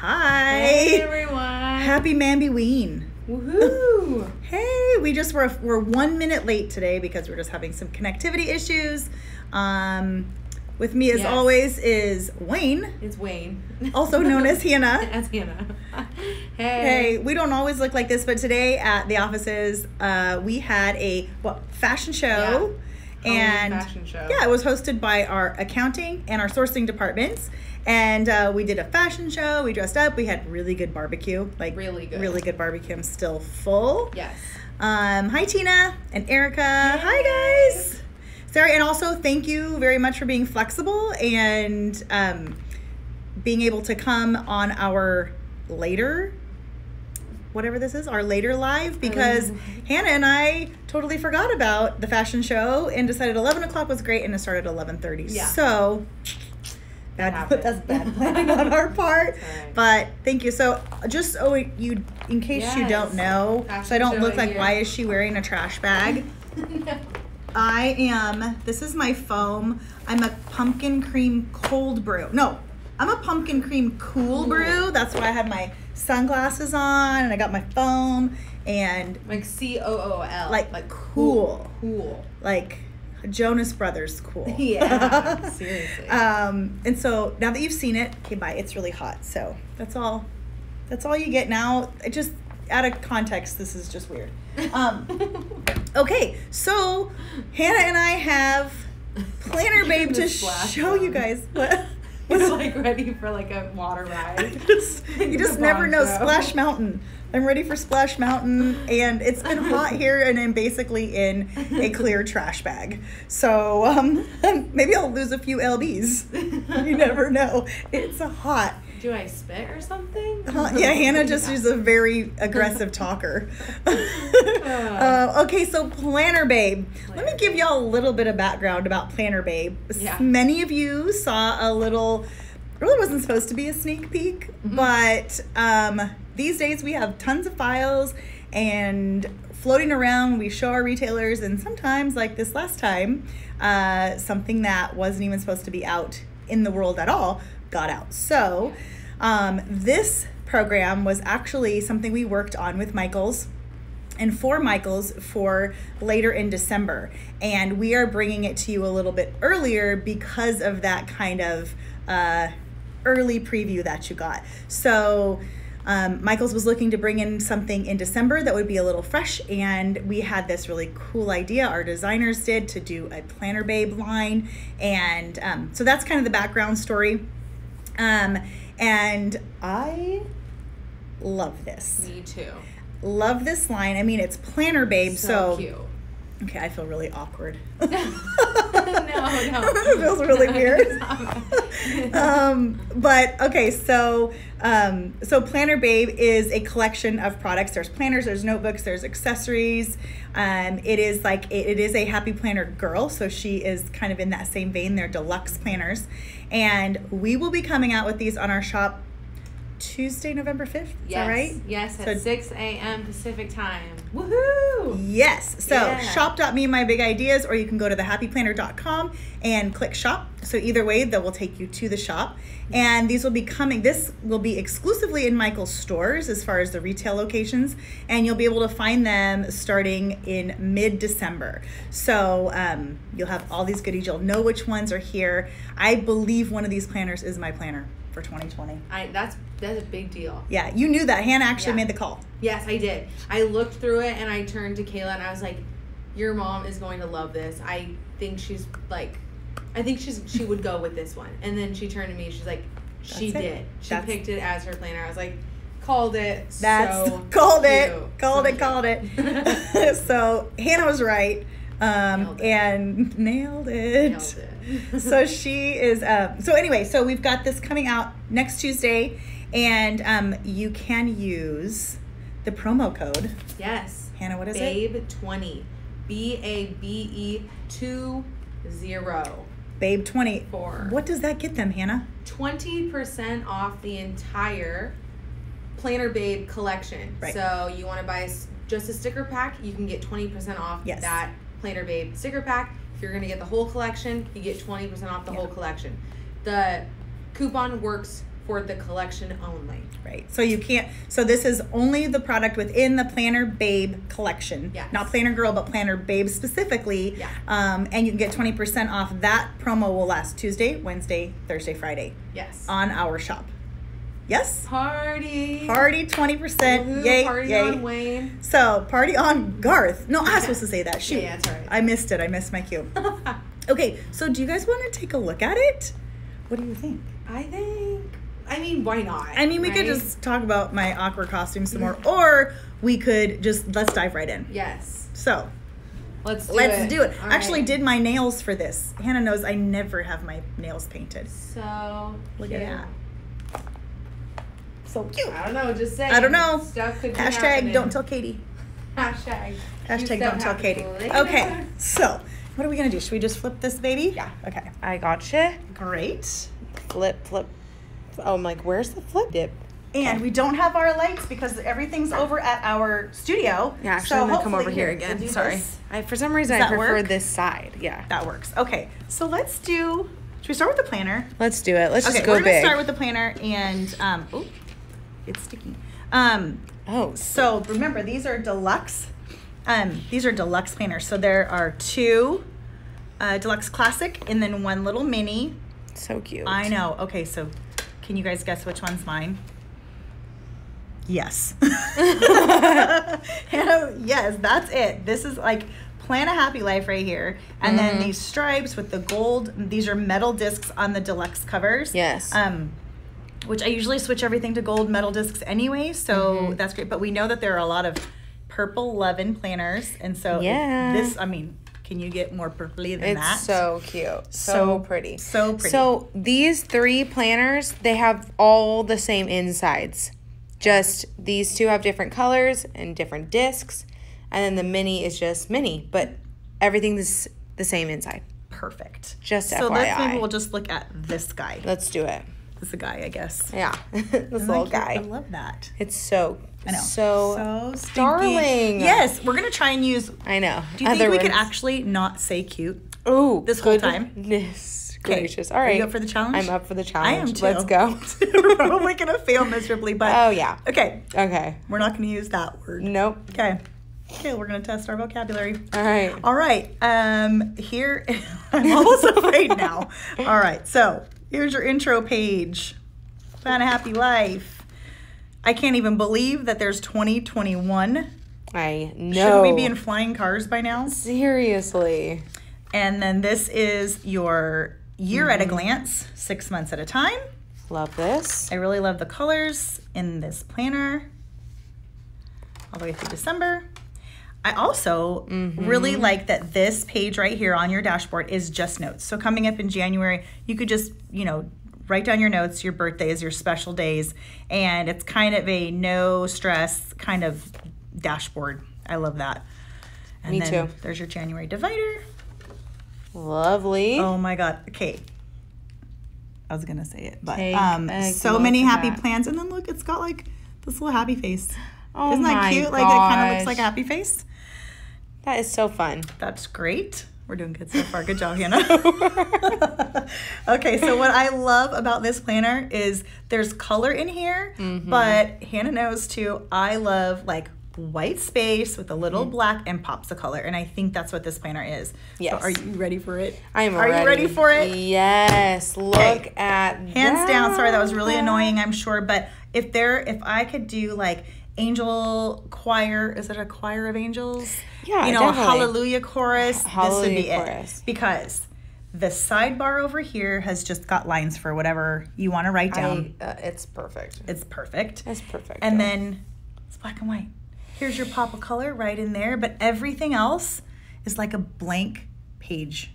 Hi. Hey everyone. Happy Mamby Ween. Woohoo. Hey, we just were we're one minute late today because we're just having some connectivity issues. Um, with me, as Yes. always, is Wayne, it's Wayne. also known as Hannah. as Hannah. Hey. Hey, we don't always look like this, but today at the offices, uh, we had a what fashion show, Halloween and fashion show. yeah, it was hosted by our accounting and our sourcing departments, and uh, we did a fashion show. We dressed up. We had really good barbecue, like Really good. really good barbecue. I'm still full. Yes. Um, hi Tina and Erica. Hi guys. Sorry, and also thank you very much for being flexible and um, being able to come on our later, whatever this is, our later live because Hannah and I totally forgot about the fashion show and decided 11 o'clock was great and it started at 11:30. Yeah. So bad, happened. that's bad planning on our part. But thank you. So just oh you in case you don't Yes. know, so I don't look like here. why is she wearing a trash bag? I am. This is my foam. I'm a pumpkin cream cold brew. No, I'm a pumpkin cream cool Cool. brew. That's why I have my sunglasses on and I got my foam and like C O O L. Like like cool. Cool. like Jonas Brothers cool. Yeah. Seriously. Um, and so now that you've seen it, okay, bye. It's really hot. So that's all. That's all you get now. It just out of context, this is just weird. Um, okay, so Hannah and I have Planner Babe to show you guys. What? It's like ready for like a water ride. just, you just never know. Splash Mountain. I'm ready for Splash Mountain, and it's been hot here, and I'm basically in a clear trash bag. So um, maybe I'll lose a few lbs. You never know. It's hot. Do I spit or something? Huh, yeah, Hannah just is a very aggressive talker. uh, okay, so Planner Babe. Let me give y'all a little bit of background about Planner Babe. Yeah. Many of you saw a little, it really wasn't supposed to be a sneak peek, Mm-hmm. but um, these days we have tons of files and floating around. We show our retailers, and sometimes, like this last time, uh, something that wasn't even supposed to be out in the world at all got out. So, um, this program was actually something we worked on with Michaels and for Michaels for later in December. And we are bringing it to you a little bit earlier because of that kind of uh, early preview that you got. So, um, Michaels was looking to bring in something in December that would be a little fresh, and we had this really cool idea. Our designers did to do a Planner Babe line, and um, so that's kind of the background story. Um, and I love this Me too. love this line. I mean, it's Planner Babe, so, So, cute. okay, I feel really awkward. no, no. it feels really weird. um, but okay, so um, so Planner Babe is a collection of products. There's planners, there's notebooks, there's accessories. Um, it is like it, it is a happy planner girl, so she is kind of in that same vein. They're deluxe planners, and we will be coming out with these on our shop Tuesday, November fifth. Is yes. that right? Yes, at So- 6 a.m. Pacific time. Woohoo! Yes. So Yeah. shop.me my big ideas, or you can go to thehappyplanner.com and click shop. So either way, that will take you to the shop. And these will be coming, this will be exclusively in Michaels stores as far as the retail locations. And you'll be able to find them starting in mid December. So um, you'll have all these goodies. You'll know which ones are here. I believe one of these planners is my planner for 2020. I that's that's a big deal. Yeah, you knew that. Hannah actually Yeah. made the call. Yes, I did. I looked through it and I turned to Kayla and I was like, "Your mom is going to love this. I think she's like, I think she's she would go with this one." And then she turned to me. She's like, "She That's it. did. She That's- picked it as her planner." I was like, "Called it. That's so called it. cute. Called it. Called it. so Hannah was right, um, Nailed it. and nailed it. Nailed it. so she is. Um, so anyway, so we've got this coming out next Tuesday, and um, you can use the promo code. yes. Hannah, what is it? Babe twenty. B A B E two zero. Babe twenty. Four. What does that get them, Hannah? 20% off the entire Planner Babe collection. Right. So you want to buy just a sticker pack, you can get 20% off Yes. that Planner Babe sticker pack. If you're going to get the whole collection, you get 20% off the Yeah. whole collection. The coupon works for the collection only. Right. So you can't. So this is only the product within the Planner Babe collection. Yes. Not Planner Girl, but Planner Babe specifically. Yeah. Um, and you can get twenty percent off. That promo will last Tuesday, Wednesday, Thursday, Friday Yes. on our shop. Yes. Party. Party twenty percent. Woohoo, Yay! Party yay. on Wayne. So party on Garth. No, I was supposed to say that. Shoot. Yeah, that's right. I missed it. I missed my cue. Okay. So do you guys want to take a look at it? What do you think? I think. I mean, why not? I mean, we could just talk about my awkward costume some more, or we could just let's dive right in. Yes. So Let's do let's it. do it. All Actually, right. did my nails for this. Hannah knows I never have my nails painted. So. Look at that. So cute. I don't know. Just saying. I don't know. Stuff could Hashtag happening. don't tell Katie. Hashtag. Hashtag don't tell Katie. Okay, so what are we gonna do? Should we just flip this baby? Yeah. Okay. I gotcha. Great. Flip, flip. Oh, I'm like, where's the flip dip? And we don't have our lights because everything's over at our studio. Yeah, actually, So I'm gonna come over here again. Sorry. I for some reason I prefer work? this side. Yeah. That works. Okay, so let's do. Should we start with the planner? Let's do it. Let's okay, just go we're gonna big. start with the planner and um. Oh, it's sticky. Um. oh, So remember, these are deluxe. Um, these are deluxe planners. So there are two uh, deluxe classic and then one little mini. so cute. I know. Okay, so can you guys guess which one's mine? Yes. Hannah, yes, that's it. This is like plan a happy life right here. And then Mhm. these stripes with the gold, these are metal discs on the deluxe covers. Yes. Um which I usually switch everything to gold metal discs anyway, so Mhm. that's great. But we know that there are a lot of purple lovin planners, and so Yeah. this I mean, can you get more purpley than It's that? so cute. So, So pretty. so pretty. So these three planners, they have all the same insides. Just these two have different colors and different discs, and then the mini is just mini, but everything's the same inside. perfect. Just so let's FYI. maybe we'll just look at this guy. Let's do it. This a guy, I guess. Yeah, this little that cute? I love that. It's so I know. so. so darling. Yes, we're gonna try and use. I know. Do you think we could actually not say cute? Ooh, this whole time? Goodness 'Kay. gracious! All Are you up for the challenge? I'm up for the challenge. I am too. Let's go. we're probably gonna fail miserably, but oh yeah. okay, Okay. we're not gonna use that word. Nope. Okay. Okay, we're gonna test our vocabulary. All right. All right. Um, here I'm almost afraid now. All right. So here's your intro page. Plan a happy life. I can't even believe that there's 2021. I know. Shouldn't we be in flying cars by now? Seriously. And then this is your year Mm-hmm. at a glance, six months at a time. Love this. I really love the colors in this planner all the way through December. I also really like that this page right here on your dashboard is just notes. So coming up in January, you could just, you know, write down your notes, your birthdays, your special days, and it's kind of a no stress kind of dashboard. I love that. And Me then too. There's your January divider. Lovely. Oh my god. Okay. I was gonna say it, but Take um, so many happy that. plans, and then look, it's got like this little happy face. Oh Isn't that cute? Like it kind of looks like a happy face. That is so fun. That's great. We're doing good so far. Good job, Hannah. okay, so what I love about this planner is there's color in here, Mm-hmm. but Hannah knows too. I love like white space with a little Mm-hmm. black and pops of color, and I think that's what this planner is. Yes. So are you ready for it? I am Are you ready for it? Yes. Look Okay. at hands down sorry that was really annoying i'm sure but if there if i could do like angel choir is it a choir of angels Yeah, you know definitely. hallelujah chorus this would be chorus. it because the sidebar over here has just got lines for whatever you want to write down I, uh, it's perfect. it's perfect It's perfect. and then it's black and white here's your pop of color right in there but everything else is like a blank page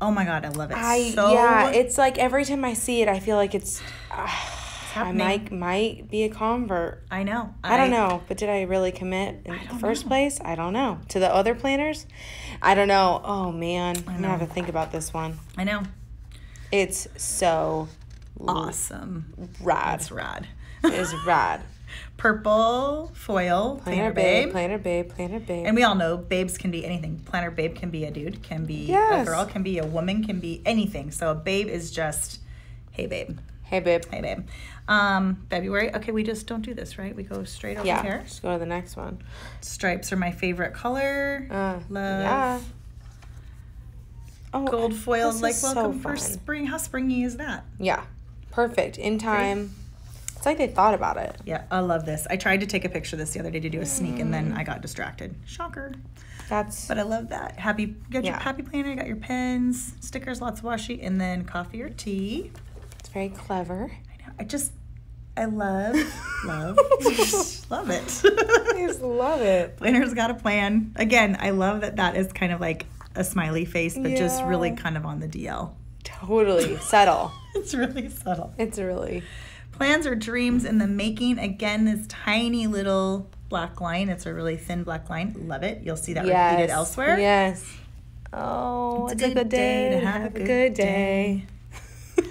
oh my god i love it I so yeah, it's like every time I see it, I feel like it's. Uh, I happening. might might be a convert. i know I don't know, but did I really commit in the first know. place? I don't know. To the other planners, I don't know. Oh man, I'm gonna have to think about this one. i know It's so awesome rad. That's rad. It's rad. Purple foil, planner, Planner babe, babe. planner babe, planner babe. And we all know babes can be anything. Planner babe can be a dude, can be a girl, can be a woman, can be anything. So a babe is just, hey babe. Hey, babe. Hey, babe. Um, February. Okay, we just don't do this, right? We go straight over Yeah. here. Just go to the next one. Stripes are my favorite color. Uh, Love. Yeah. Oh, Gold foil, like so welcome for spring. How springy is that? Yeah. Perfect. In time. It's like they thought about it. Yeah, I love this. I tried to take a picture of this the other day to do a sneak, and then I got distracted. Shocker. That's But I love that. Happy, got your Yeah. happy planner, got your pens, stickers, lots of washi, and then coffee or tea. it's very clever. I just, I love, love, love it. I just love it. Planner's got a plan. Again, I love that that is kind of like a smiley face, but just really kind of on the DL. Totally subtle. It's really subtle. It's really Plans or dreams in the making. Again, this tiny little black line. It's a really thin black line. Love it. You'll see that repeated elsewhere. Yes. Oh, it's, a good day, to have, a good day.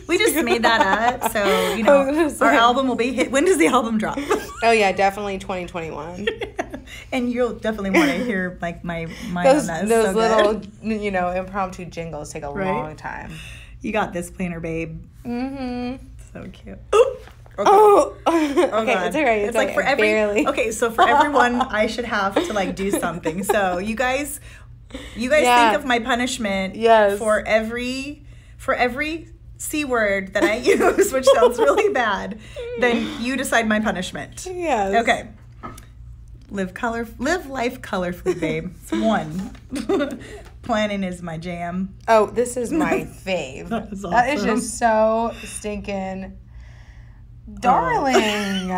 We just made that up, so you I was gonna know our album will be hit. When does the album drop? Oh yeah, definitely 2021. and you'll definitely want to hear like my my Those. Those so little you know impromptu jingles take a Right? long time. You got this planner, babe. Mm-hmm. So cute. Okay. Oh, Oh, okay, God. it's alright. It's, like for every barely. okay, so for everyone, I should have to like do something. So you guys, you guys Yeah. think of my punishment. Yes. For every, for every c word that I use, which sounds really bad, then you decide my punishment. Yes. Okay. Live color, live life colorfully, babe. It's one. Planning is my jam. Oh, this is my fave. that, is awesome. that is just so stinking oh. darling.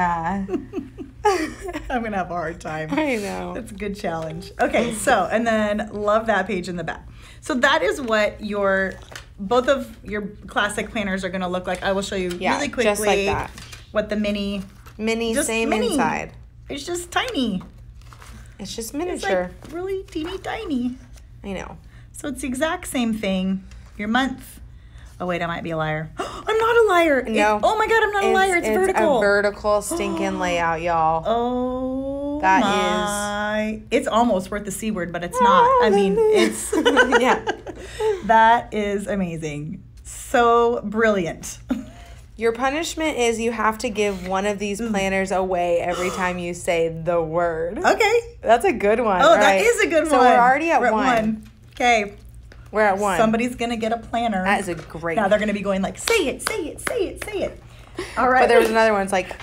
I'm gonna have a hard time. I know. That's a good challenge. Okay, so and then love that page in the back. So that is what your both of your classic planners are going to look like. I will show you Yeah, really quickly just like that. what the mini. Mini, Just same mini. inside. It's just tiny. It's just It's miniature. like really teeny tiny. I know. So it's the exact same thing. Your month. Oh wait, I might be a liar. I'm not a liar. It- No. oh my god, I'm not a liar. It's, vertical. a vertical stinking layout, y'all. Oh, That my. It's almost worth the c word, but it's not. I mean, it's Yeah. That is amazing. So brilliant. Your punishment is you have to give one of Mm. these planners away every time you say the word. Okay. That's a good one. Oh, that right? is a good so one. we're already at We're one. Okay. We're at one. Somebody's gonna get a planner. that is a great. now they're gonna be going like, say it, say it, say it, say it. All right. But there was another one. It's like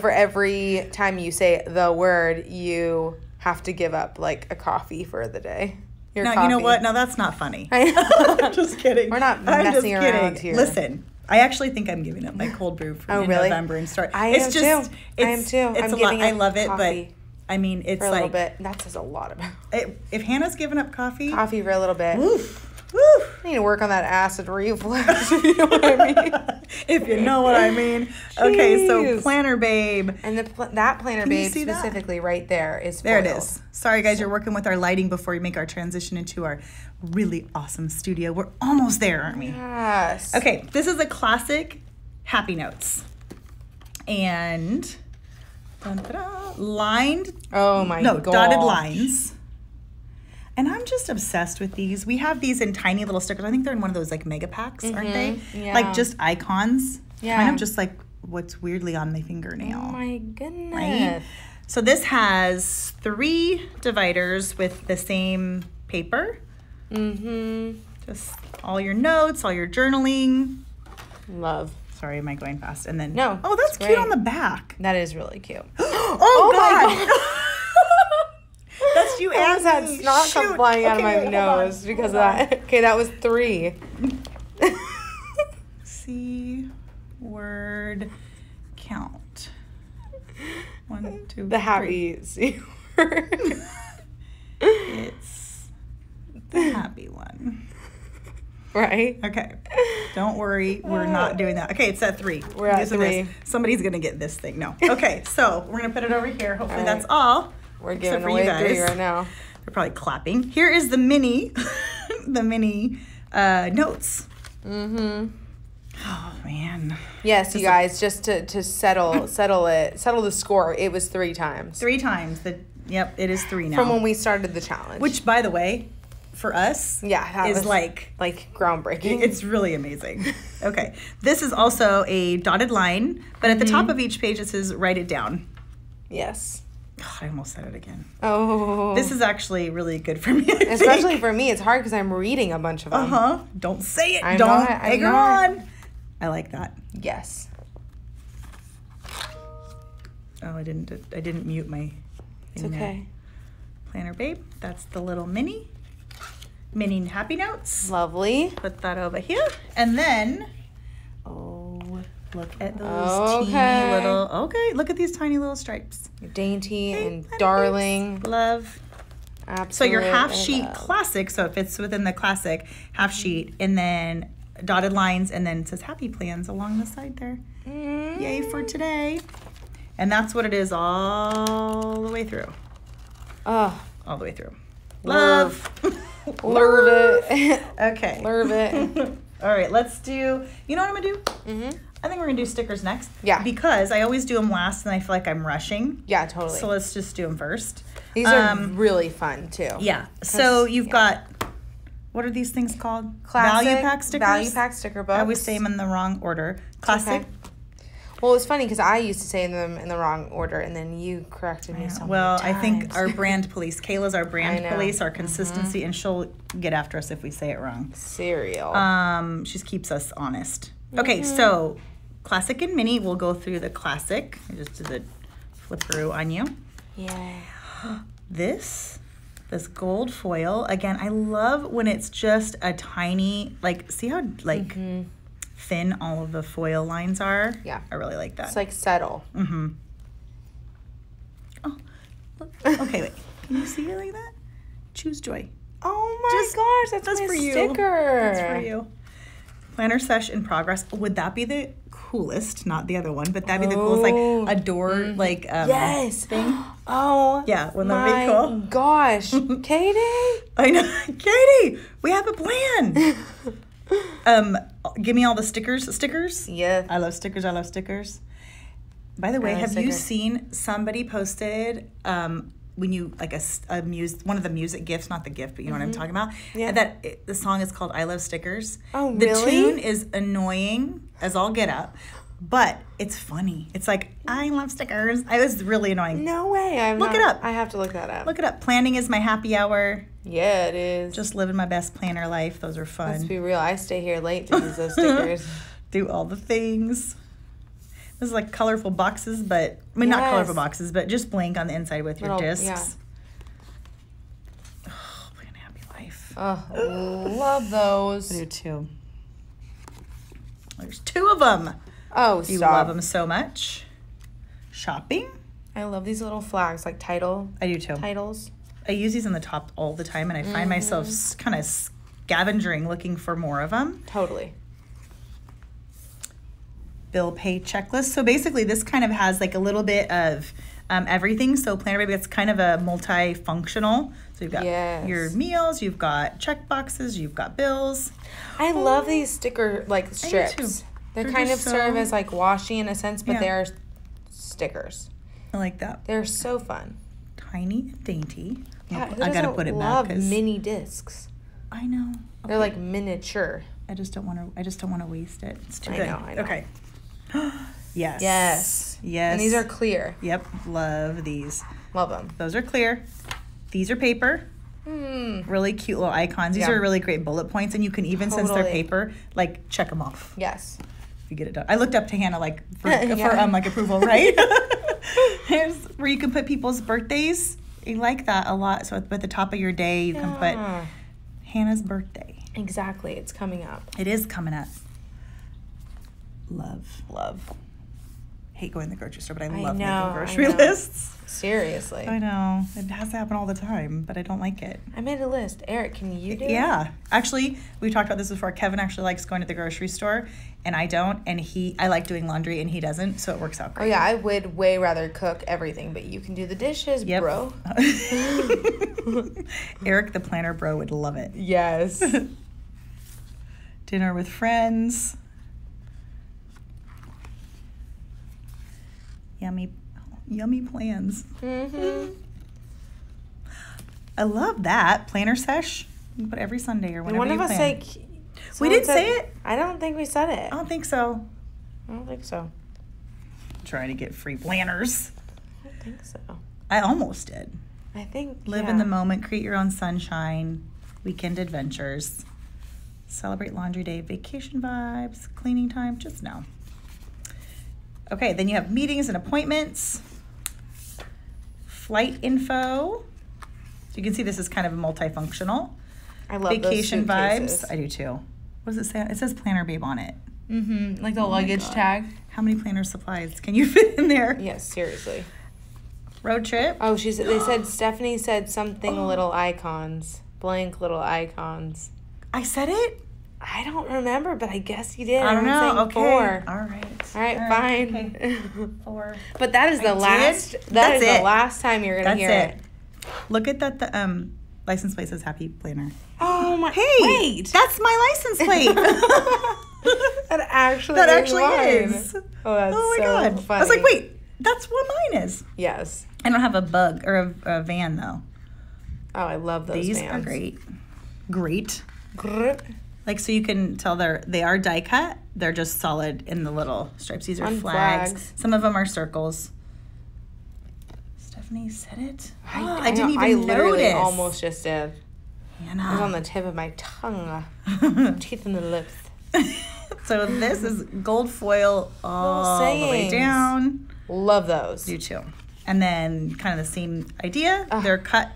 for every time you say the word, you have to give up like a coffee for the day. Your No, you know what? No, that's not funny. Just kidding. We're not I'm just messing around kidding. here. Listen, I actually think I'm giving up my cold brew for Oh, really? November and start. I it's am just, too. I am It's, too. It's I'm a lot. I love it, but I mean, it's for a like little bit. That says a lot about it- if Hannah's giving up coffee, coffee for a little bit. Woof, woof. I need to work on that acid reflux. if you know what I mean. if you know what I mean. Okay, so planner babe. And the pl- that planner Can babe see that? specifically right there is There it is. Sorry guys, you're working with our lighting before we make our transition into our really awesome studio. We're almost there, aren't we? Yes. Okay, this is a classic Happy Notes. And dun, lined Oh my no, god. dotted lines. And I'm just obsessed with these. We have these in tiny little stickers. I think they're in one of those like mega packs, aren't they? Mhm, yeah. Like just icons. Yeah. Kind of just like what's weirdly on my fingernail. Oh my goodness. Right? So this has three dividers with the same paper. Mm-hmm. Just all your notes, all your journaling. Love. Sorry, am I going fast? And then No, Oh, that's cute great. on the back. That is really cute. oh, my God. you I almost had me. snot come Shoot. flying out of my hold on. nose because of Hold on. that. Okay, that was three. C word count. One, two, the three. happy C word. It's the happy one. right? Okay. Don't worry, we're not doing that. Okay, it's at three. We're at These are this. three. Somebody's gonna get this thing. No. Okay, so we're gonna put it over here. Hopefully All that's all. We're Except giving you away guys. three right now. They're probably clapping. Here is the mini, the mini uh, notes. Mm-hmm. Oh man, Yes, you guys, just to, to settle settle it, settle the score, it was three times. three times. The yep, it is three now. From when we started the challenge. Which, by the way, for us Yeah, is like like groundbreaking. it's really amazing. Okay, this is also a dotted line, but at the top Mm-hmm. of each page it says write it down. yes. Oh, I almost said it again. Oh, This is actually really good for me. especially for me. It's hard because I'm reading a bunch of them. Uh huh. Don't say it. I'm Don't not, egg her on. I like that. Yes. Oh, I didn't. I didn't mute my. It's thing there. okay. Planner babe. That's the little mini. Mini happy notes. Lovely. Put that over here, and then. Oh, look at those Okay. teeny little. Okay, look at these tiny little stripes. Dainty Hey, and darling. Love. So your half sheet love. classic, so it fits within the classic half sheet, and then dotted lines, and then it says happy plans along the side there. Mm. Yay for today. And that's what it is all the way through. Oh, All the way through. Love. Love. love it. Okay. Love it. all right, let's do, you know what I'm gonna do? hmm I think we're gonna do stickers next. Yeah. Because I always do them last and I feel like I'm rushing. Yeah, totally. So let's just do them first. These are um, really fun too. Yeah. So you've yeah. got, what are these things called? Classic, Value pack stickers? Value pack sticker books. I always say them in the wrong order. Classic. okay. Well, it's funny because I used to say them in the wrong order, and then you corrected me so well, I think our brand police, Kayla's our brand I know. Mm-hmm. police, our consistency, and she'll get after us if we say it wrong. cereal. Um, she keeps us honest. Okay, Mm-hmm. so classic and mini, we'll go through the classic. I just did the flipperoo on you. yeah. This, this gold foil. Again, I love when it's just a tiny, like, see how like thin all of the foil lines are. Yeah. I really like that. It's like subtle. Mm-hmm. Oh, look. okay, wait. Can you see it like that? Choose joy. Oh my Just- gosh, that's, That's my for you. That's for you. Planner sesh in progress. Would that be the coolest? Not the other one, but that'd be the coolest, Oh. like a door, like um, Yes. thing. Oh. Yeah, wouldn't my that be cool? gosh, Katie. I know, Katie. We have a plan. um, give me all the stickers. Stickers. Yeah. I love stickers. I love stickers. By the way, love have you stickers. seen somebody posted um, when you like a, a mus one of the music gifts, not the gift, but you know what I'm talking about? Mm-hmm. Yeah. That it, the song is called "I Love Stickers." Oh, the really? tune is annoying as all get up, but it's funny. It's like I love stickers. I was really annoying. No way. I'm Look not- it up. I have to look that up. Look it up. Planning is my happy hour. yeah, it is. Just living my best planner life. Those are fun. Let's be real. I stay here late to use those stickers. do all the things. This is like colorful boxes, but I mean not colorful boxes, but just blank on the inside with your Little- discs. yeah. Oh, plan a happy life. Oh, love I those. do too. There's two of them. Oh, You stop. love them so much. Shopping? I love these little flags, like title I do too. titles. I use these in the top all the time, and I find myself Mm-hmm. kind of scavenging looking for more of them. Totally. Bill pay checklist. So basically, this kind of has like a little bit of um, everything. So Planner Baby, it's kind of a multifunctional. So you've got Yes. your meals, you've got check boxes, you've got bills. I love these sticker like strips. They kind of just serve as like washi in a sense, but Yeah. they're stickers. I like that. They're so fun. Tiny and dainty. Yeah, I gotta put it love back. 'cause mini discs. I know. They're like miniature. I just don't want to. I just don't want to waste it. It's too I good. know, I know. Okay. Yes. Yes. Yes. And these are clear. Yep. Love these. Love them. Those are clear. These are paper. Mm. Really cute little icons. These Yeah. are really great bullet points, and you can even since they're paper, like check them off. Yes. if you get it done. I looked up to Hannah like for, Yeah. for um like approval, right? Here's where you can put people's birthdays. I like that a lot. So at the top of your day, you can put Hannah's birthday. Exactly. It's coming up. It is coming up. Love. Love. Hate going to the grocery store, but I, I love know, making grocery lists. Seriously. I know. It has to happen all the time, but I don't like it. I made a list. Eric, can you do it? Yeah. Actually, we talked about this before. Kevin actually likes going to the grocery store and I don't. And he I like doing laundry and he doesn't, so it works out Oh great. yeah, I would way rather cook everything, but you can do the dishes, Yep. bro. Eric the planner bro would love it. Yes. Dinner with friends. Yummy yummy plans. hmm I love that. Planner sesh. But every Sunday or whenever one you of us plan. say? We didn't said- say it. I don't think we said it. I don't think so. I don't think so. trying to get free planners. I don't think so. I almost did. I think Live yeah. in the moment, create your own sunshine, weekend adventures, celebrate laundry day, vacation vibes, cleaning time, just no. Okay, then you have meetings and appointments, flight info. So you can see this is kind of multifunctional. I love Vacation those vibes. I do too. What does it say? It says Planner Babe on it. Mm-hmm. Like the my luggage tag. How many planner supplies can you fit in there? Yes, seriously. Road trip. Oh, she said. They said Stephanie said something. Little icons, blank little icons. I said it. I don't remember, but I guess you did. I don't know. Okay. Four. All right. All right, fine. okay. Four. but that is I the did. last. That That's is it. the last time you're gonna That's hear it. it. Look at that. The um license plate says Happy Planner. Oh my! Hey, wait. that's my license plate. that actually. that is actually mine. is. Oh, that's oh my so god! Funny. I was like, wait, that's what mine is. Yes. I don't have a bug or a, a van though. Oh, I love those. These vans. are great. Great. Grr. Like so you can tell they're they are die cut. They're just solid in the little stripes. These are flags. flags. Some of them are circles. Stephanie said it. I, I, I didn't know, even I literally notice. almost just did. Hannah. It was on the tip of my tongue, teeth in the lips. so this is gold foil all the way down. Love those. Do too. And then kind of the same idea. They're cut.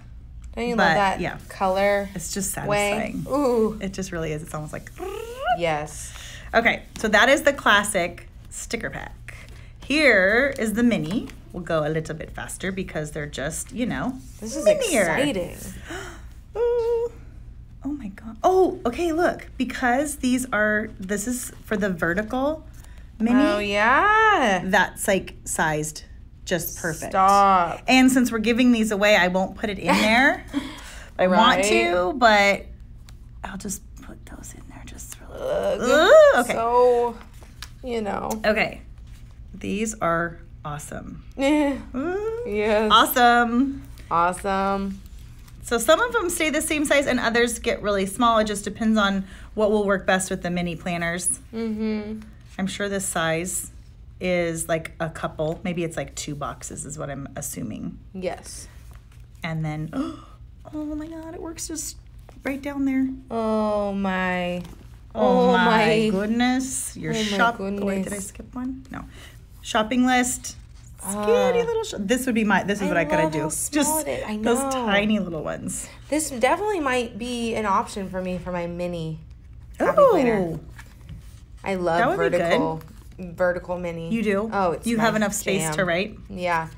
Don't you but, love that yeah. color It's just way? satisfying. Ooh. It just really is. It's almost like. Yes. Okay, so that is the classic sticker pack. Here is the mini. We'll go a little bit faster because they're just, you know, This is minier. exciting. Ooh. Oh my god. Oh, okay, look. Because these are this is for the vertical mini. Oh yeah. That's like sized just perfect. Stop. And since we're giving these away, I won't put it in there. I want to, but I'll just put those in there just for a little. Ugh. Ooh, okay. So, you know. Okay. These are awesome. Ooh. yes. Awesome. Awesome. So some of them stay the same size and others get really small. It just depends on what will work best with the mini planners. Mm-hmm. I'm sure this size is like a couple. Maybe it's like two boxes is what I'm assuming. Yes. And then oh my god, it works just right down there. Oh my. Oh, Oh my, my- goodness. Your Oh shop. Oh, wait, did I skip one? No. Shopping list. Skinny Ah. little. This would be my. This is I what I gotta do. Just small it is. Those tiny little ones. This definitely might be an option for me for my mini. Oh, I That love would be vertical vertical mini. you do. Oh, it's you have enough space to write. Yeah.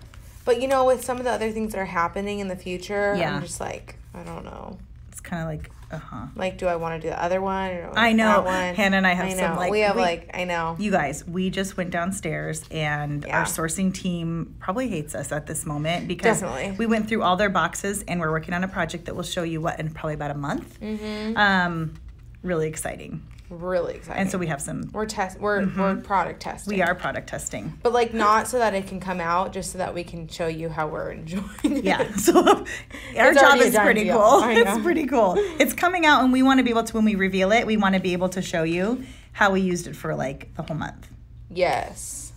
But you know, with some of the other things that are happening in the future, Yeah. I'm just like, I don't know. It's kind of like uh huh. Like, do I want to do the other one? Or I know. That one? Hannah and I have I know. some, like, we have we- like I know. You guys, we just went downstairs and Yeah. our sourcing team probably hates us at this moment because Definitely. we went through all their boxes and we're working on a project that will show you what in probably about a month. Mm-hmm. Um, really exciting. Really exciting. And so we have some. we're test we're mm-hmm. we're product testing. We are product testing. But like not so that it can come out, just so that we can show you how we're enjoying it. Yeah. So our It's job is pretty deal. cool. It's pretty cool. It's coming out, and we want to be able to when we reveal it, we want to be able to show you how we used it for like the whole month. Yes.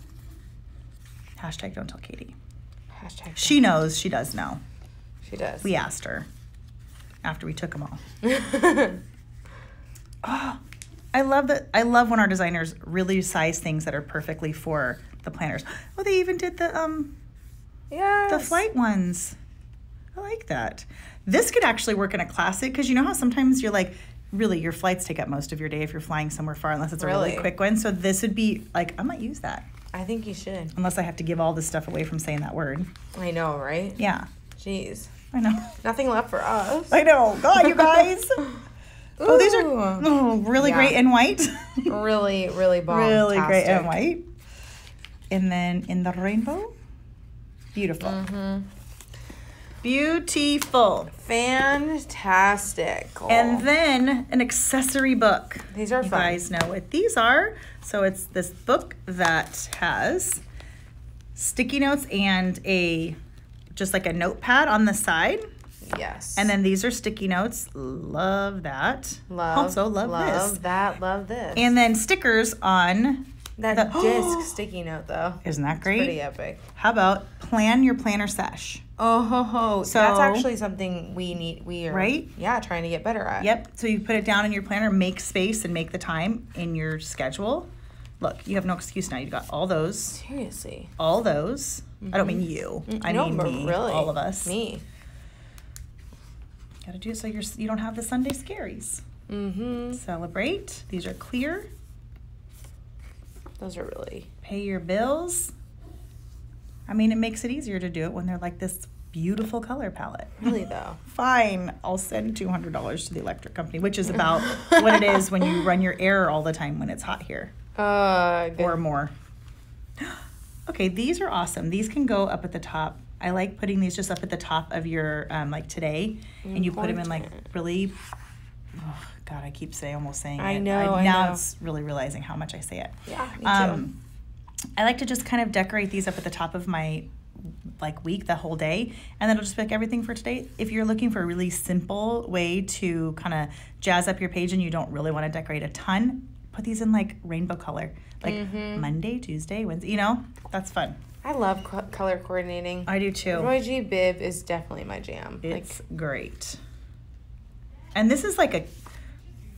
Hashtag don't tell Katie. Hashtag. She knows. She does know. She does. We asked her after we took them all. Oh, I love that. I love when our designers really size things that are perfectly for the planners. Oh, they even did the um yes. the flight ones. I like that. This could actually work in a classic because you know how sometimes you're like, really, your flights take up most of your day if you're flying somewhere far, unless it's a really, Really? quick one. So this would be like, I might use that I think you should. unless I have to give all this stuff away from saying that word. I know, right? Yeah, Jeez. I know. Nothing left for us. I know. God, you guys. oh, these are oh, really Yeah. great in white. really, really bomb. really great in white. And then in the rainbow, beautiful. Mm-hmm. Beautiful. Fantastic. And then an accessory book. These are you fun. guys know what these are. So it's this book that has sticky notes and a just like a notepad on the side. Yes. And then these are sticky notes. Love that. love Also love, love this. that. Love this. And then stickers on. that the- disc sticky note though. Isn't that great? Pretty epic. How about plan your planner sesh? Oh ho ho. So- that's actually something we need. We are Right? Yeah, trying to get better at. Yep. So you put it down in your planner, make space and make the time in your schedule. Look, you have no excuse now. You got all those, Seriously. all those. I don't mean mm-hmm. you. Mm, I no, mean me, really, all of us. Me. Got to do it so you're you don't have the Sunday scaries. Mm-hmm. Celebrate. These are clear. Those are really. Pay your bills. I mean, it makes it easier to do it when they're like this beautiful color palette. Really though. Fine, I'll send two hundred dollars to the electric company, which is about what it is when you run your air all the time when it's hot here. Uh, good. or more. Okay, these are awesome. These can go up at the top. I like putting these just up at the top of your um, like today, and you put them in like really. Oh, God, I keep saying almost saying I it. know, I now know. it's really realizing how much I say it. yeah. Me too. Um, I like to just kind of decorate these up at the top of my like week, the whole day, and then it'll just pick everything for today. If you're looking for a really simple way to kind of jazz up your page and you don't really want to decorate a ton, put these in like rainbow color, like Mm-hmm. Monday, Tuesday, Wednesday. You know, that's fun. I love co- color coordinating. I do too. Roy G. Biv is definitely my jam. It's great. And this is like a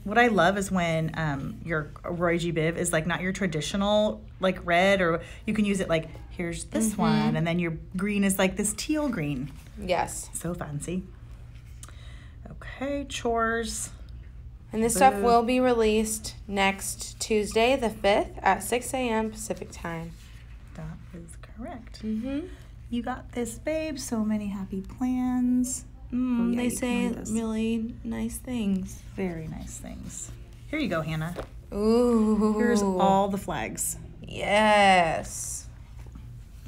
what I love is when um, your Roy G. Biv is like not your traditional like red or you can use it like here's this Mm-hmm. one and then your green is like this teal green. yes. So fancy. Okay, chores. And this stuff will be released next Tuesday, the 5th at 6 a.m. Pacific time. Correct. Mm-hmm. You got this, babe. So many happy plans. Mm, Oh, yeah, they say really nice things. Very nice things. Here you go, Hannah. Ooh. Here's all the flags. Yes.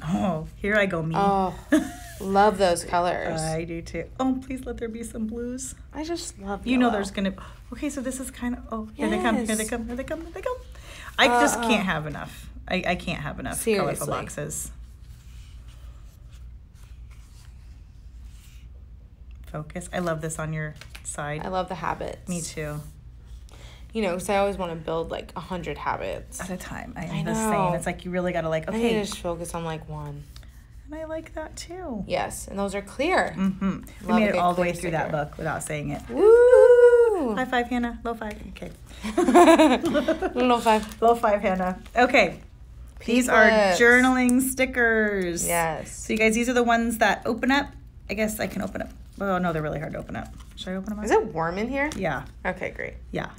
Oh, here I go, me. Oh, love those colors. I do too. Oh, please let there be some blues. I just love You know there's gonna. Okay, so this is kind of. Oh, here they come. Here they come. Here they come. Here they come. I just Uh-uh. can't have enough. I, I can't have enough colorful boxes. Focus. I love this on your side. I love the habits. Me too. You know, because I always want to build like a hundred habits. At a time. I I am the same. It's like you really gotta like. I need Okay, to just focus on like one. and I like that too. Yes, and those are clear. Mm-hmm. We made it all the way through that book without saying it. Woo! High five, Hannah. Low five. Okay. Low five. Low five, Hannah. Okay. These are journaling stickers. Yes. So you guys, these are the ones that open up. I guess I can open up. Oh no, they're really hard to open up. Should I open them up? Is it warm in here? Yeah. Okay, great. Yeah.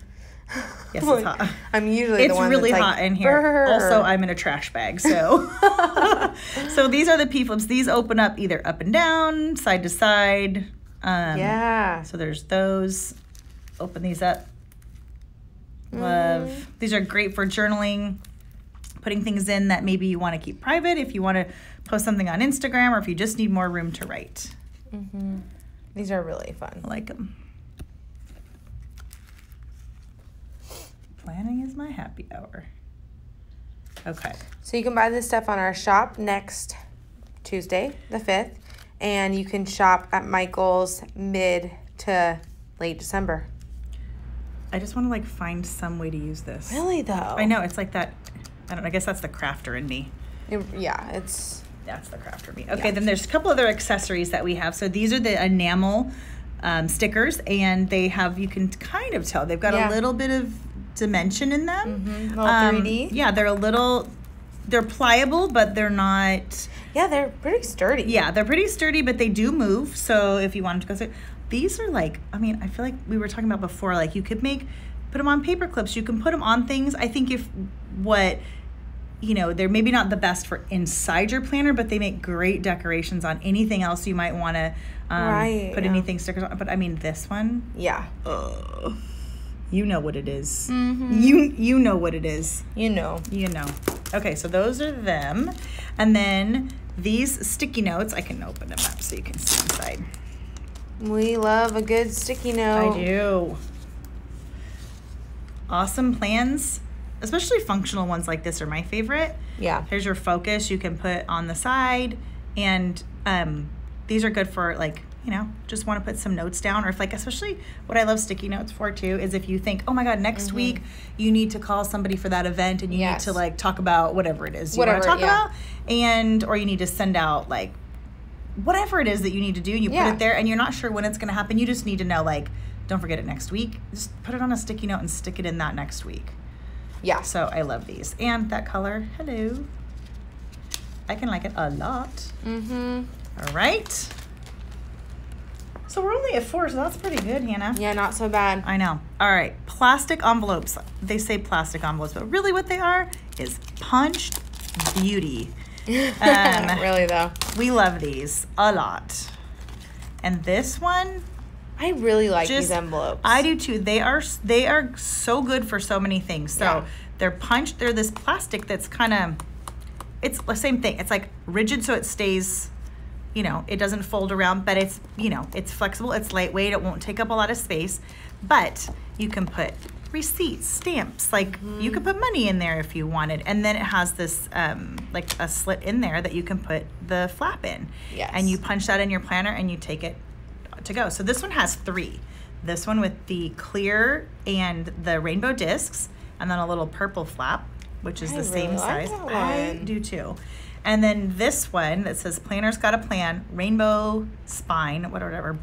Yes, it's hot. I'm usually It's the one really hot like, in here. "Brr." Also, I'm in a trash bag, so. so these are the P flips. These open up either up and down, side to side. Um, yeah. So there's those. Open these up. Love. Mm-hmm. These are great for journaling, putting things in that maybe you want to keep private if you want to post something on Instagram or if you just need more room to write. hmm These are really fun. I like them. Planning is my happy hour. Okay. So you can buy this stuff on our shop next Tuesday, the 5th, and you can shop at Michaels mid to late December. I just want to like find some way to use this. Really though? I know it's like that. I don't. I guess that's the crafter in me. It- yeah, it's That's the craft in me. Okay, then there's a couple other accessories that we have. So these are the enamel um, stickers, and they have you can kind of tell they've got Yeah. a little bit of dimension in them. Mhm, little Um, 3D. Yeah, they're a little. They're pliable, but they're not. yeah, they're pretty sturdy. Yeah, they're pretty sturdy, but they do move. So if you wanted to go through, these are like, I mean, I feel like we were talking about before, like you could make, put them on paper clips. You can put them on things. I think if what, you know, they're maybe not the best for inside your planner, but they make great decorations on anything else you might want to um, Right, put yeah. anything stickers on. But I mean, this one, Yeah. ugh, you know what it is. Mm-hmm. You you know what it is. You know. You know. Okay, so those are them. And then these sticky notes, I can open them up so you can see inside. We love a good sticky note. I do. Awesome plans, especially functional ones like this are my favorite. Yeah. Here's your focus you can put on the side. And um, these are good for like you know, just want to put some notes down, or if like, especially what I love sticky notes for too is if you think, oh my God, next week you need to call somebody for that event and you Mm-hmm. Yes. need to like talk about whatever it is you want to talk yeah. about, and or you need to send out like whatever it is that you need to do, and you Yeah. put it there, and you're not sure when it's going to happen. You just need to know like, don't forget it next week. Just put it on a sticky note and stick it in that next week. Yeah. So I love these. And that color, hello. I can like it a lot. Mm-hmm. All right. So we're only at four, so that's pretty good, Hannah. Yeah, not so bad. I know. All right. Plastic envelopes. They say plastic envelopes, but really what they are is punched beauty. Um, really though. We love these a lot. And this one, I really like just these envelopes. I do too. They are they are so good for so many things. So Yeah. they're punched. They're this plastic that's kind of it's the same thing. It's like rigid, so it stays. You know, it doesn't fold around, but it's you know it's flexible. It's lightweight. It won't take up a lot of space, but you can put receipts, stamps. Like you could put money in there if you wanted, and then it has this um, like a slit in there that you can put the flap in. Yes. And you punch that in your planner, and you take it to go. So this one has three. This one with the clear and the rainbow discs, and then a little purple flap, which is I the same really like size. I do too. And then this one that says Planner's Got a Plan, rainbow spine, whatever,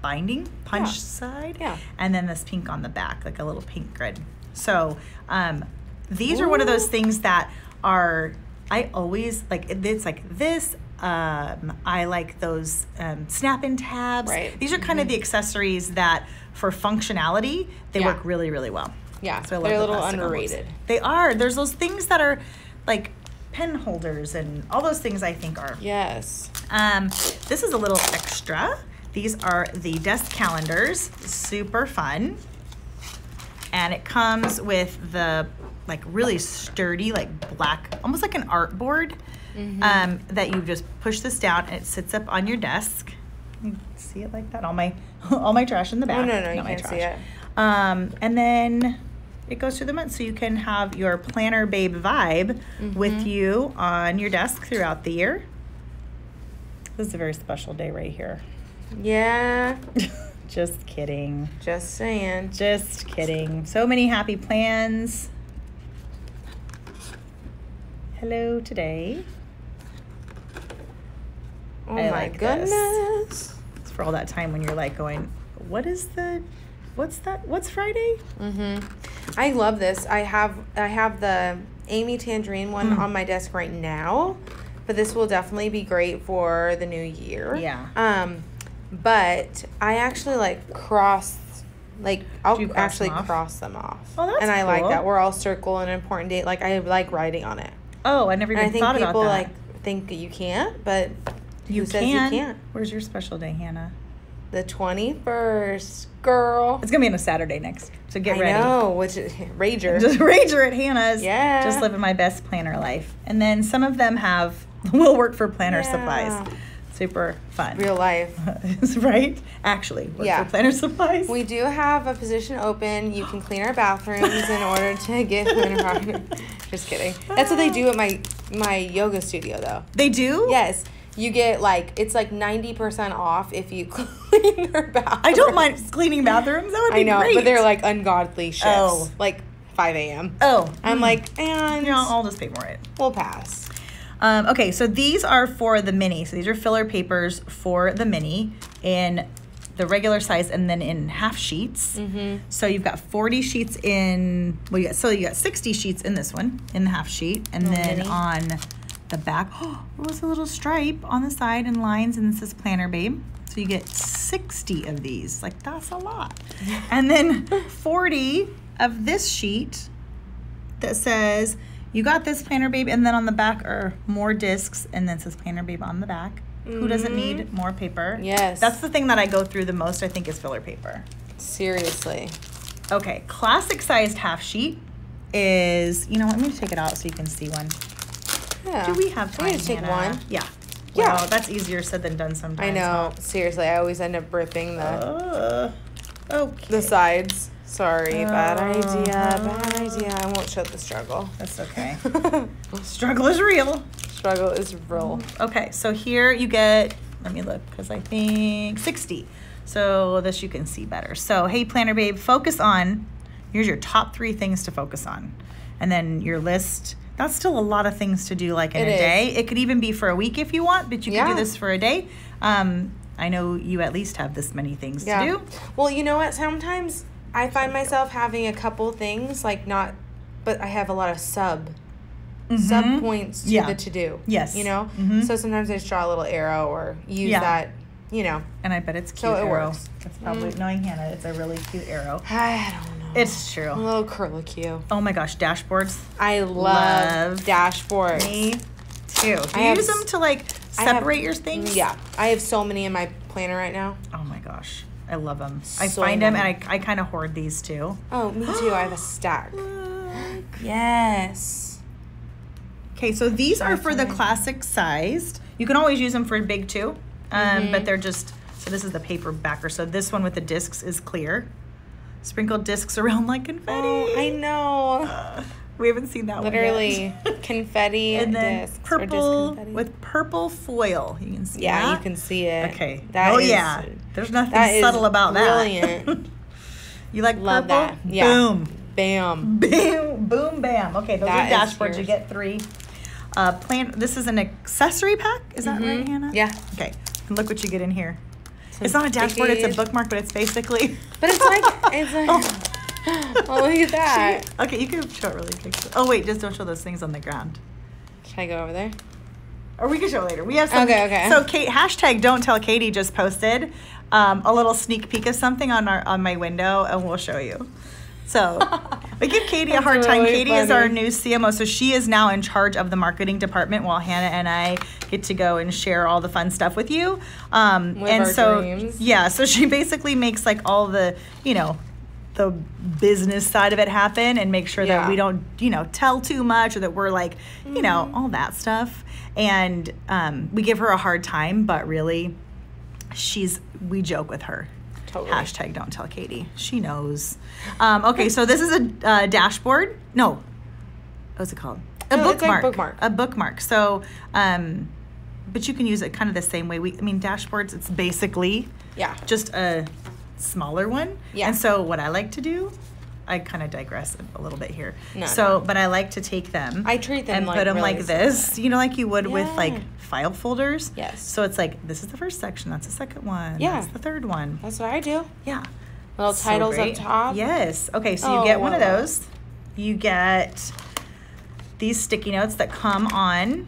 binding, punch Yeah. side. Yeah. And then this pink on the back, like a little pink grid. So um, these are one of those things that are, I always like, it's like this. Um, I like those um, snap in tabs. Right. These are kind of the accessories that, for functionality, they Yeah. work really, really well. Yeah, So I they're a the little envelopes. underrated. They are. There's those things that are like pen holders and all those things I think are. Yes. Um, this is a little extra. These are the desk calendars. Super fun. And it comes with the like really sturdy, like black, almost like an art board. Um, that you just push this down and it sits up on your desk. You see it like that? All my all my trash in the back. No, no, you Not my can't see it. Um, and then it goes through the month, so you can have your planner babe vibe Mm-hmm. with you on your desk throughout the year. This is a very special day right here. Yeah. Just kidding. Just saying. Just kidding. So many happy plans. Hello today. Oh I my like this. goodness. It's for all that time when you're like going, what is the, what's that? What's Friday? Mhm. I love this. I have I have the Amy Tangerine one Mm. on my desk right now, but this will definitely be great for the new year. Yeah. Um, but I actually like cross. Like I'll cross actually them cross them off. Oh, that's and I like that. Where I'll circle an important date. Like I like writing on it. Oh, I never And even I think thought about people that. like think that you can't, but you who says can. you can't? Where's your special day, Hannah? The twenty first, girl. It's gonna be on a Saturday next, so get I ready. know, which is rager. Just rager at Hannah's. Yeah. Just living my best planner life. And then some of them have will work for planner Yeah. supplies. Super fun. Real life. right? Actually, work Yeah. for planner supplies. We do have a position open. You can clean our bathrooms in order to get cleaner. Just kidding. That's what they do at my my yoga studio though. they do? Yes. You get like it's like ninety percent off if you clean our bathrooms. I don't mind cleaning bathrooms. That would be I know, great. but they're like ungodly shifts. Oh. Like five AM. Oh. I'm hmm. like, and you know, I'll just pay for it. we'll pass. Um, okay, so these are for the mini. So these are filler papers for the mini in the regular size and then in half sheets. Mm-hmm. So you've got 40 sheets in, well, you got, so you got 60 sheets in this one, in the half sheet. And Little then mini. on the back, oh, there was a little stripe on the side and lines, and this says Planner Babe. So you get 60 of these. Like, that's a lot. and then 40 of this sheet that says, you got this Planner Babe, and then on the back are more discs, and then it says Planner Babe on the back. Who doesn't need mm-hmm. more paper? Yes. That's the thing that I go through the most, I think, is filler paper. Seriously. Okay, classic sized half sheet is, you know, let me take it out so you can see one. Yeah. Do we have time? to take Hannah? one. Yeah. Yeah. Wow, that's easier said than done sometimes. I know. Seriously, I always end up ripping the Uh, okay. the sides. Sorry, bad Uh-huh. idea. Bad idea. I won't show the struggle. That's okay. Struggle is real. struggle is real. Okay, so here you get let me look because I think 60. So this you can see better. So, hey, Planner Babe, focus on, here's your top three things to focus on. And then your list, that's still a lot of things to do like in It a is. day. It could even be for a week if you want, but you can Yeah. do this for a day. Um, I know you at least have this many things to do. Well, you know what? Sometimes I find myself having a couple things like not, but I have a lot of sub sub Mhm. points to Yeah. the to do. Yes. You know. Mhm. So sometimes I just draw a little arrow or use Yeah. that. You know. And I bet it's cute So it arrow. works. It's probably, knowing Hannah, it's a really cute arrow. I don't It's a true. little curlicue. Oh my gosh, dashboards. I love, Love dashboards. Me too. Do I you use them to like I have- separate your things? Yeah, I have so many in my planner right now. Oh my gosh, I love them. I So find them and. I, I kind of hoard these too. Oh, me too. I have a stack. Yes. Okay, so these are for the classic sized. You can always use them for big too, um, Mm-hmm. but they're just so this is the paper backer. So this one with the discs is clear. Sprinkled discs around like confetti. Oh, I know. Uh, we haven't seen that Literally one Literally, confetti and then purple with purple foil. You can see yeah, that. you can see it. Okay. That oh is- yeah. There's nothing subtle about brilliant. that. you like Love purple? that. Yeah. Boom. Bam. Boom. Boom. Bam. Okay, those That are dashboards. You get three. Uh, plan. This is an accessory pack. Is that right, Mhm. Hannah? Yeah. Okay. And look what you get in here. It's not a dashboard. It's a bookmark, but it's basically. But it's like it's like. Oh, look at that. Okay, you can show it really quick. Oh wait, just don't show those things on the ground. Should I go over there? Or we can show it later. We have some. Okay, okay. So Kate, hashtag Don't Tell Katie just posted um, a little sneak peek of something on our on my window, and we'll show you. So we give Katie a hard time. really Katie is our new CMO, so she is now in charge of the marketing department, while Hannah and I get to go and share all the fun stuff with you. Um, Live and so dreams. yeah, so she basically makes like all the you know the business side of it happen and make sure that we don't you know tell too much or that we're like you know Mm-hmm. all that stuff and um, we give her a hard time but really she's we joke with her Totally. hashtag don't tell katie she knows um, okay so this is a uh, dashboard no what's it called a No, it's like bookmark bookmark. a bookmark so um, but you can use it kind of the same way we i mean dashboards it's basically Yeah. just a smaller one. Yeah. And so what I like to do, I kind of digress a little bit here. No, so, no. but I like to take them I treat them and like put them really like this, you know, like you would with like file folders. Yes. So it's like this is the first section, that's the second one, Yeah. that's the third one. That's what I do. Yeah. Little So titles up top. Yes. Okay, so you Oh, get one of those. You get these sticky notes that come on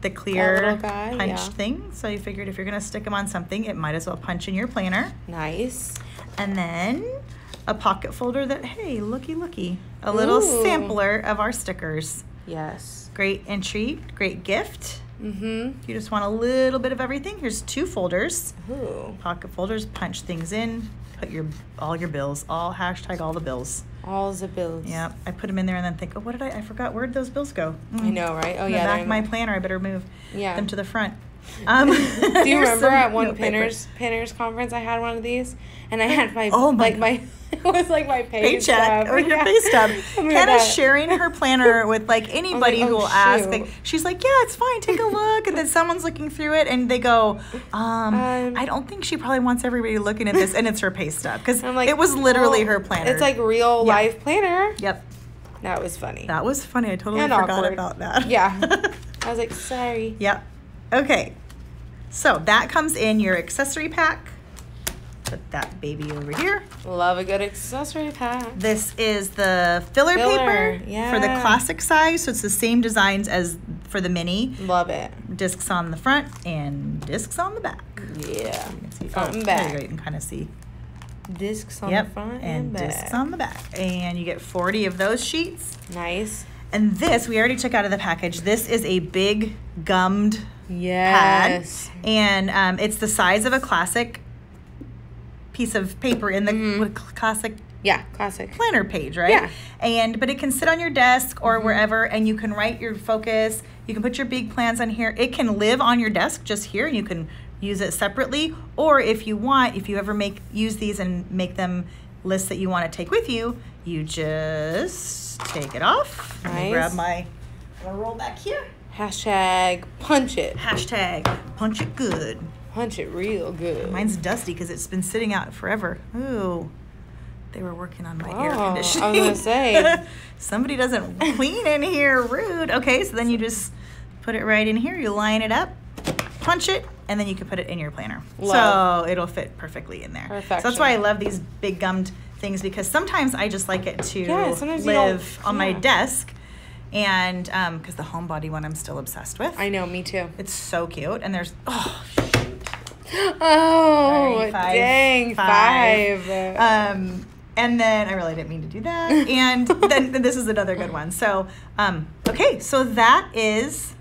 the clear guy, punch yeah. thing. So you figured if you're gonna stick them on something, it might as well punch in your planner. Nice. And then a pocket folder that, hey, looky, looky, a little Ooh. sampler of our stickers. Yes. Great entry, great gift. Mm-hmm. You just want a little bit of everything, here's two folders. Ooh. Pocket folders, punch things in, put your all your bills, all hashtag all the bills. All the bills. Yeah, I put them in there and then think, oh, what did I? I forgot. Where'd those bills go? I Mm. know, right? Oh in yeah. the back of my planner. I better move Yeah. them to the front. Um, Do you remember at one note paper. pinners pinners conference I had one of these and I had my Oh my like my it was like my pay paycheck stub. or your Yeah. pay stub. Hannah's sharing her planner with like anybody oh, who will ask. Like, she's like, "Yeah, it's fine. Take a look." And then someone's looking through it, and they go, um, Um, "I don't think she probably wants everybody looking at this." And it's her pay stub because I'm like, it was literally her planner. It's like real Yeah. life planner. yep, That was funny. that was funny. I totally And forgot awkward. about that. Yeah. I was like, sorry. Yep. Okay. So that comes in your accessory pack. Put that baby over here. Love a good accessory pack. This is the filler, Filler, paper for the classic size. So it's the same designs as for the mini. Love it. Discs on the front and discs on the back. Yeah. You can see Front and oh, there you back. go, You can kind of see. Discs on yep. the front and and, back. discs on the back. And you get 40 of those sheets. Nice. And this, we already took out of the package. This is a big gummed pad. Yes. And um, it's the size of a classic piece of paper in the cl- classic Yeah, classic. planner page, right? Yeah. And but it can sit on your desk or Mhm. wherever, and you can write your focus. You can put your big plans on here. It can live on your desk just here, and you can use it separately. Or if you want, if you ever make use these and make them lists that you want to take with you, you just take it off. Nice. grab my. I'm gonna roll back here. Hashtag punch it. Hashtag punch it good. Punch it real good. Mine's dusty because it's been sitting out forever. Ooh. They were working on my air Oh, I was gonna say. Somebody doesn't clean in here. Rude. Okay, so then you just put it right in here. You line it up, punch it, and then you can put it in your planner. Love. So it'll fit perfectly in there. So that's why I love these big gummed things because sometimes I just like it to Yeah, sometimes you don't- live on my desk. And because the homebody one I'm still obsessed with. I know, me too. It's so cute. And there's, oh, shoot. Oh, Sorry, five, dang, five. five. Um, and then I really didn't mean to do that. And then, then this is another good one. So, um, okay, so that is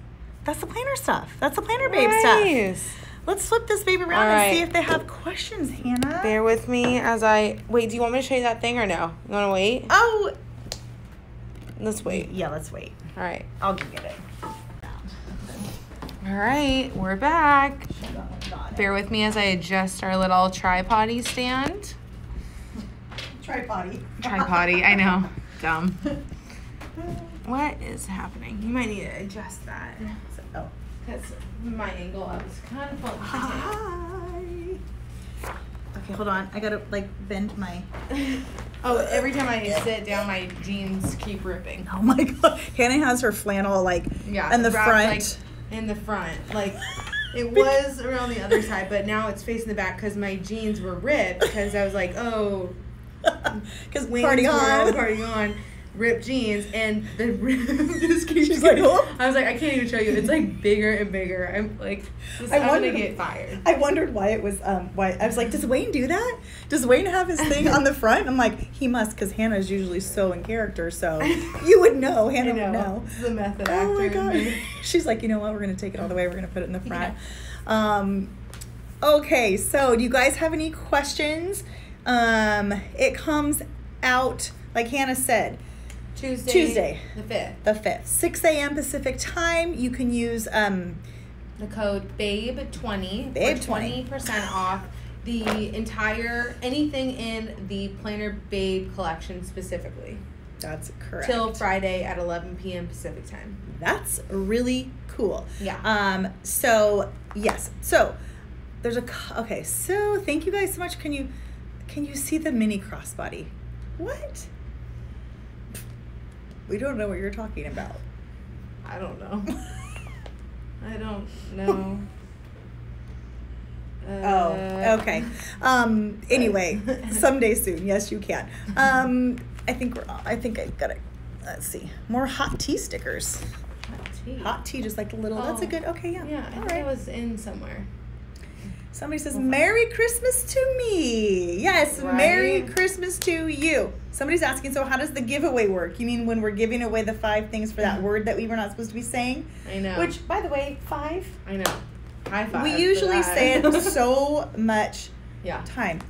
that's the planner stuff. That's the planner babe stuff. Let's flip this baby around All and see if they have questions, Hannah. Bear with me as I wait. Do you want me to show you that thing or no? You want to wait? oh, Let's wait. yeah. Let's wait. All right. I'll go get it. All right, we're back. Bear with me as I adjust our little tripody stand. Tripody. Tripody, I know. Dumb. What is happening? You might need to adjust that Oh. because my angle up is kind of funky. Hi. Okay, hold on. I gotta like bend my. Oh, every time I sit down, my jeans keep ripping. Oh my god. Hannah has her flannel like Yeah, in the wrapped, front. like, in the front, like it was around the other side, but now it's facing the back because my jeans were ripped. Because I was like, oh, Because party on. party on, ripped jeans, and the rip just keeps. She's like, "Oh." I was like, I can't even show you. It's like bigger and bigger. I'm like, I I'm gonna get fired. I wondered why it was. Um, why I was like, does Wayne do that? Does Wayne have his thing on the front? I'm like, he must, because Hannah is usually so in character. So you would know. Hannah would know. The method Oh my god. She's like, you know what? We're gonna take it all the way. We're gonna put it in the front. Um, okay. So, do you guys have any questions? Um, it comes out like Hannah said. Tuesday. Tuesday. The fifth. The 5th, 6 a.m. Pacific time. You can use um, The code BABE20 Babe for 20. 20% off the entire anything in the Planner Babe collection specifically that's correct. till Friday at 11 p.m. Pacific time. That's really cool. Yeah. Um, so yes. So there's a okay. So thank you guys so much. Can you can you see the mini crossbody? What? We don't know what you're talking about. I don't know. I don't know. Uh, Oh, okay. Um, anyway, someday soon. Yes, you can. Um, I think we're. I think I got it. Let's see. More hot tea stickers. Hot tea. Hot tea, just like a little. That's a Oh. good. Okay, yeah. Yeah, I All think it was in somewhere. Somebody says, Merry Christmas to me. Yes, Merry Christmas to you. Somebody's asking, so how does the giveaway work? You mean when we're giving away the five things for that mm-hmm. word that we were not supposed to be saying? I know. Which, by the way, five? I know. High five. we usually say it so much yeah. time.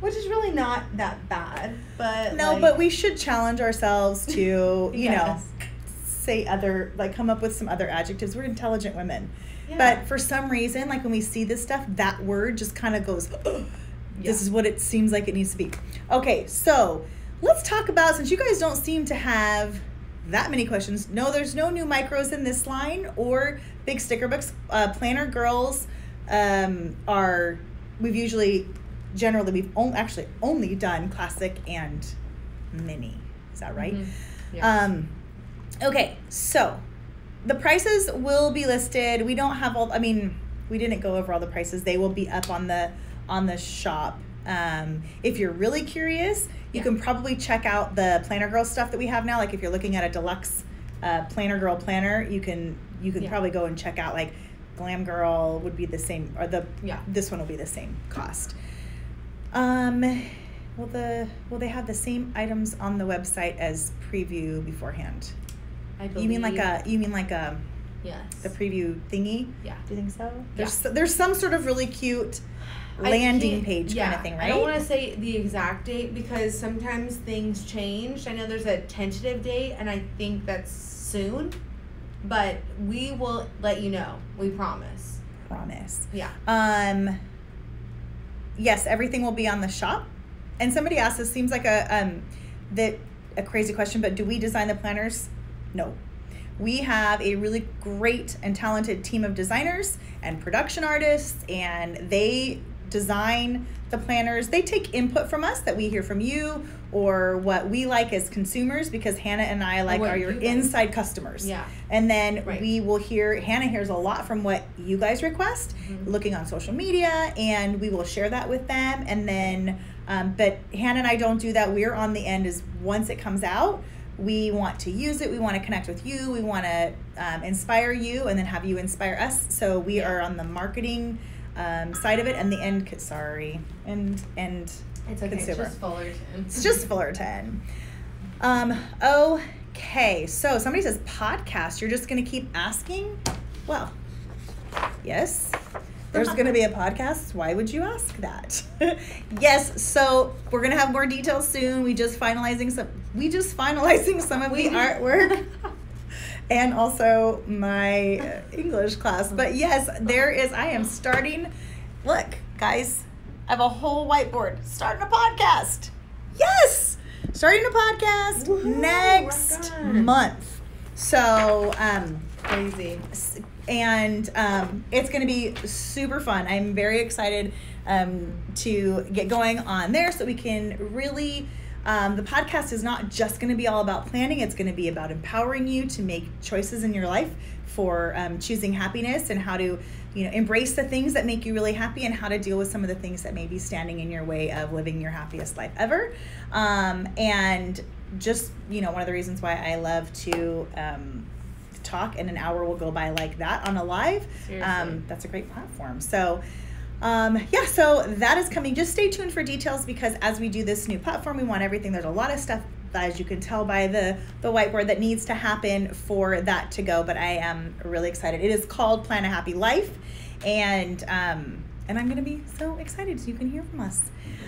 Which is really not that bad, but No, like, but we should challenge ourselves to, you Yes. know, say other, like come up with some other adjectives. We're intelligent women. Yeah. But for some reason, like when we see this stuff, that word just kind of goes, Yeah. this is what it seems like it needs to be. Okay, so let's talk about since you guys don't seem to have that many questions. No, there's no new micros in this line or big sticker books. Uh, Planner girls um, are, we've usually, generally, we've only, actually only done classic and mini. Is that right? Mhm. Yeah. Um, okay, so the prices will be listed. We don't have all. I mean, we didn't go over all the prices. They will be up on the on the shop. Um, if you're really curious, you Yeah. can probably check out the Planner Girl stuff that we have now. Like if you're looking at a deluxe uh, Planner Girl planner, you can you can Yeah. probably go and check out like Glam Girl would be the same, or the Yeah. this one will be the same cost. Um, will the will they have the same items on the website as preview beforehand? I You mean like a you mean like a yes. the preview thingy? yeah. Do you think so? There's there's some sort of really cute landing page yeah, kind of thing, right? I don't want to say the exact date because sometimes things change. I know there's a tentative date, and I think that's soon, but we will let you know. We promise. promise. Yeah. Um, yes, everything will be on the shop. And somebody asked, this seems like a um, that a crazy question, but do we design the planners? No, we have a really great and talented team of designers and production artists, and they design the planners. They take input from us that we hear from you or what we like as consumers because Hannah and I like what are your you like. inside customers. Yeah. And then Right. we will hear Hannah hears a lot from what you guys request, Mm-hmm. looking on social media, and we will share that with them. And then, um, but Hannah and I don't do that. We're on the end. Is once it comes out, we want to use it. We want to connect with you. We want to um, inspire you, and then have you inspire us. So we are on the marketing um, side of it, and the end. Sorry, and and It's okay. consumer. It's just Fullerton. it's just Fullerton. Um, okay, so somebody says podcast. You're just going to keep asking? Well, yes. There's going to be a podcast. Why would you ask that? yes, so we're going to have more details soon. We just finalizing some we just finalizing some of the artwork and also my uh, English class. But yes, there is I am starting Look, guys, I have a whole whiteboard starting a podcast. Yes, starting a podcast Woohoo, next month. So, um, Crazy. And um, it's going to be super fun. I'm very excited um, to get going on there so we can really. Um, the podcast is not just going to be all about planning, it's going to be about empowering you to make choices in your life for um, choosing happiness and how to you know embrace the things that make you really happy and how to deal with some of the things that may be standing in your way of living your happiest life ever um, and just you know one of the reasons why i love to um, talk and an hour will go by like that on a live. Um, that's a great platform. So um, yeah so that is coming. Just stay tuned for details because as we do this new platform we want everything. There's a lot of stuff as you can tell by the the whiteboard that needs to happen for that to go but i am really excited. It is called plan a happy life and um, and i'm going to be so excited. So you can hear from us.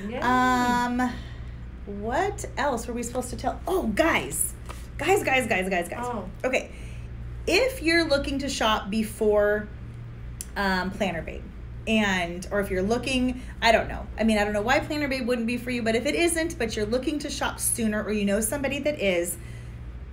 Yay. um, what else were we supposed to tell? Oh, guys, guys, guys, guys, guys, guys. Oh. Okay, if you're looking to shop before um, Planner Babe, and or if you're looking, I don't know. I mean, I don't know why Planner Babe wouldn't be for you, but if it isn't, but you're looking to shop sooner, or you know somebody that is,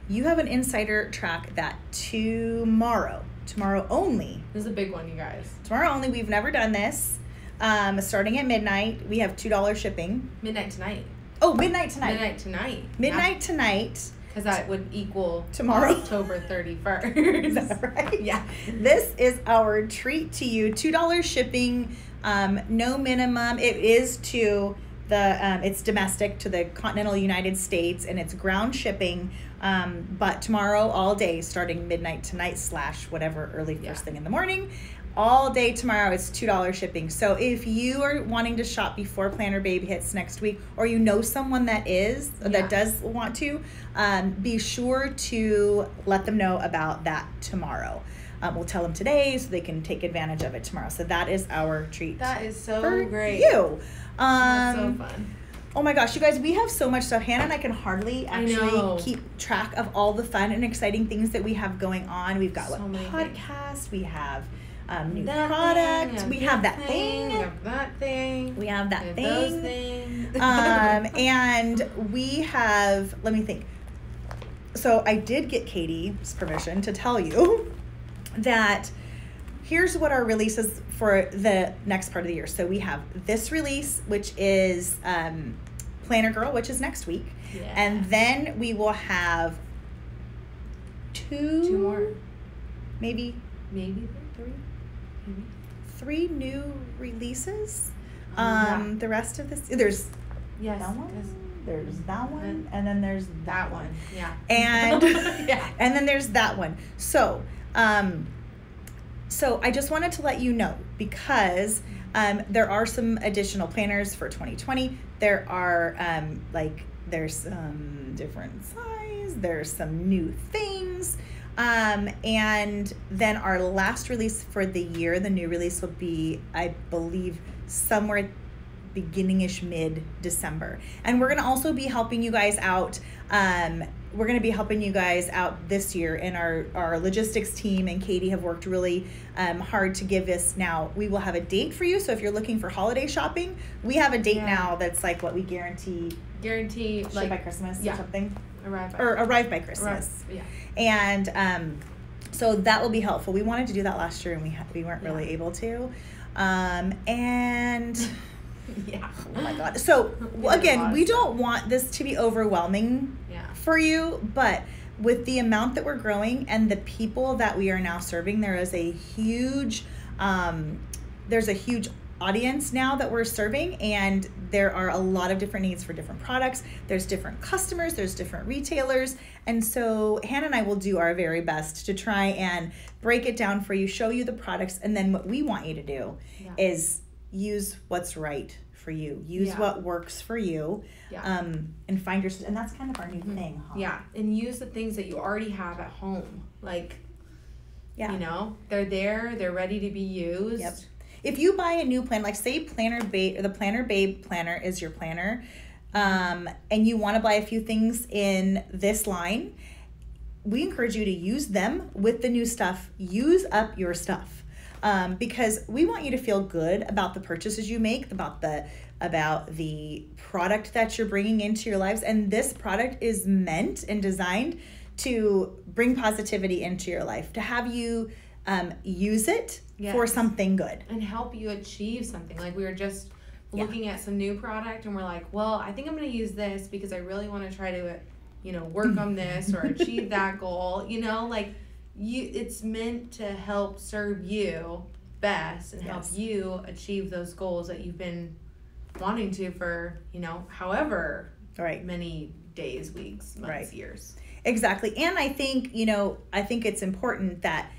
you have an insider track that tomorrow, tomorrow only, This is a big one, you guys. tomorrow only. We've never done this. Um, starting at midnight, we have two dollar shipping. Midnight tonight. Oh, midnight tonight. Midnight tonight. Midnight tonight. Because that would equal Tomorrow. October 31st. Is that right? Yeah. This is our treat to you. Two dollars shipping, um, no minimum. It is to the um, it's domestic to the continental United States and it's ground shipping. Um, but tomorrow all day, starting midnight tonight slash whatever early first Yeah. thing in the morning. All day tomorrow it's two dollars shipping. So if you are wanting to shop before Planner Babe hits next week, or you know someone that is Yeah. that does want to, um, be sure to let them know about that tomorrow. Um, we'll tell them today so they can take advantage of it tomorrow. So that is our treat That is so for great. you. That's so Um, fun. oh my gosh, you guys, we have so much stuff. Hannah and I can hardly actually keep track of all the fun and exciting things that we have going on. We've got So what many things. podcast, we have um, new That product, thing, we have that thing, We have that thing. we have that thing. Those things. um, and we have let me think so i did get katie's permission to tell you that here's what our releases for the next part of the year so we have this release which is um, planner girl which is next week Yeah. and then we will have two Two more. maybe Maybe three. Maybe. three new releases Um, um the rest of this there's Yes. that one there's that one and then there's That one. Yeah. and yeah. and then there's that one so um so i just wanted to let you know because um there are some additional planners for 2020 there are um like there's some different size there's some new things um and then our last release for the year the new release will be i believe somewhere beginningish mid December. And we're gonna also be helping you guys out um, we're going to be helping you guys out this year, and our our logistics team and Katie have worked really um, hard to give us. Now we will have a date for you. So if you're looking for holiday shopping, we have a date Yeah. now that's like what we guarantee Guarantee like by Christmas yeah. or something, arrive by. or arrive by arrive- Christmas. yeah. and um, so that will be helpful. We wanted to do that last year, and we ha- we weren't really Yeah. able to. Um, and yeah. oh my god! So We again, we don't want this to be overwhelming Yeah. for you, but with the amount that we're growing and the people that we are now serving, there is a huge, um, there's a huge audience now that we're serving, and there are a lot of different needs for different products. There's different customers, there's different retailers, and so Hannah and I will do our very best to try and break it down for you, show you the products, and then what we want you to do Yeah. is use what's right for you, use Yeah. what works for you Yeah. um, and find your and that's kind of our new thing huh? Yeah, and use the things that you already have at home. Like, yeah you know, they're there, they're ready to be used. Yep. If you buy a new plan like say planner babe or the planner babe planner is your planner um, and you want to buy a few things in this line we encourage you to use them with the new stuff. Use up your stuff um, because we want you to feel good about the purchases you make about the about the product that you're bringing into your lives and this product is meant and designed to bring positivity into your life to have you um, use it for something good And help you achieve something. Like, we were just Yeah. looking at some new product and we're like, well, I think I'm going to use this because I really want to try to, you know, work on this or achieve that goal. You know, like, you it's meant to help serve you best and help you achieve those goals that you've been wanting to for, you know, however right many days, weeks, months, Right. years. Exactly. And I think, you know, I think it's important that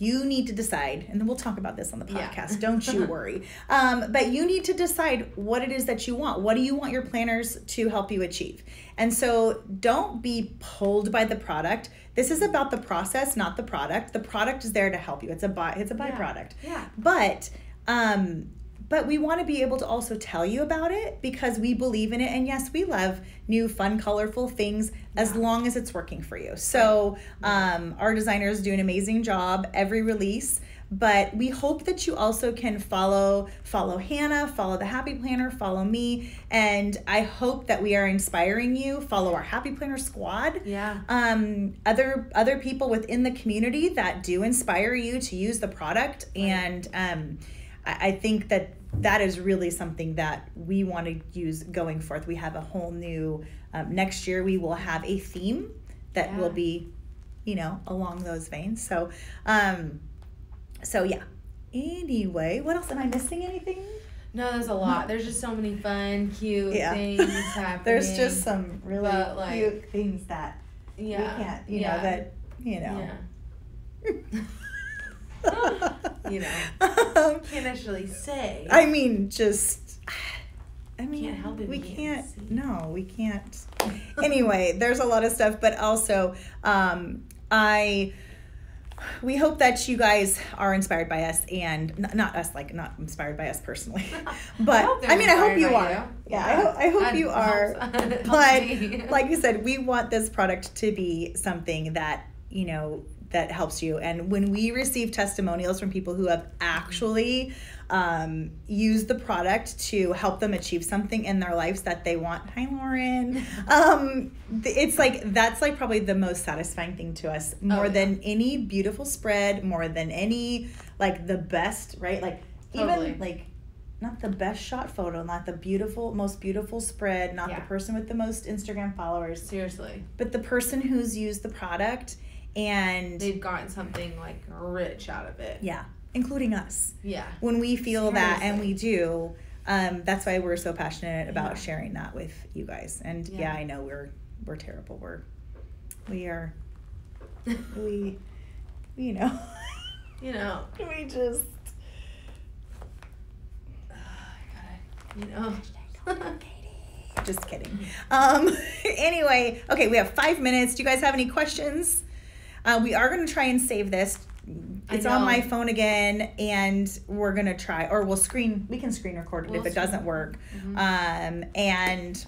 you need to decide, and then we'll talk about this on the Yeah. podcast. Don't you worry. Um, but you need to decide what it is that you want. What do you want your planners to help you achieve? And so don't be pulled by the product. This is about the process, not the product. The product is there to help you. It's a by, it's a Yeah. byproduct. Yeah. But um but we want to be able to also tell you about it because we believe in it. And yes we love new fun colorful things as Yeah. long as it's working for you. So um, our designers do an amazing job every release. But we hope that you also can follow follow hannah follow the happy planner follow me. And i hope that we are inspiring you. Follow our happy planner squad. Yeah. um, other other people within the community that do inspire you to use the product. And um, I, I think that that is really something that we want to use going forth. We have a whole new um, next year we will have a theme that will be you know along those veins. So um so yeah. Anyway what else? Am i missing anything? No, there's a lot. There's just so many fun, cute Yeah. things happening. there's just some really But, like, cute things that yeah, we can't you yeah, know that you know You know. Can't actually say. I mean, just. I mean, Can't help it, we can't. No, we can't. anyway, there's a lot of stuff, but also, um, I. We hope that you guys are inspired by us, and n- not us, like not inspired by us personally, but they're I, mean, I hope you are. you. Yeah, I, ho- I hope you are. helps but like you said, we want this product to be something that you know that helps you. And when we receive testimonials from people who have actually um, used the product to help them achieve something in their lives that they want, hi Lauren. Um, it's like that's like probably the most satisfying thing to us, more Oh, yeah. than any beautiful spread, more than any like the best, right? Like Totally. even like not the best shot photo, not the beautiful, most beautiful spread, not Yeah. the person with the most Instagram followers, Seriously, but the person who's used the product and they've gotten something like rich out of it. yeah, including us. Yeah. When we feel that and we do, um, that's why we're so passionate about Yeah. sharing that with you guys. And yeah. Yeah. I know we're we're terrible. We're we are we you know You know. we just You know. just kidding. Um, anyway, okay, we have five minutes. Do you guys have any questions? Uh, we are going to try and save this. It's on my phone again, and we're gonna try, or we'll screen. We can screen record it We'll if it doesn't work. Mhm. Um, and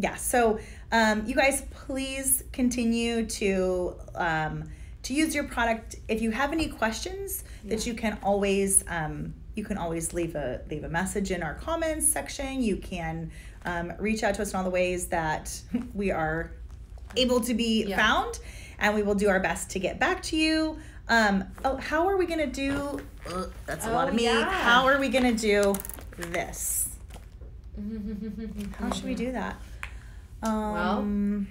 yeah so um, you guys please continue to um, to use your product if you have any questions that you can always um, you can always leave a leave a message in our comments section you can um, reach out to us in all the ways that we are able to be Yeah. found and we will do our best to get back to you um, oh how are we gonna do Ugh, that's a lot Oh, of me yeah. how are we gonna do this how should we do that um,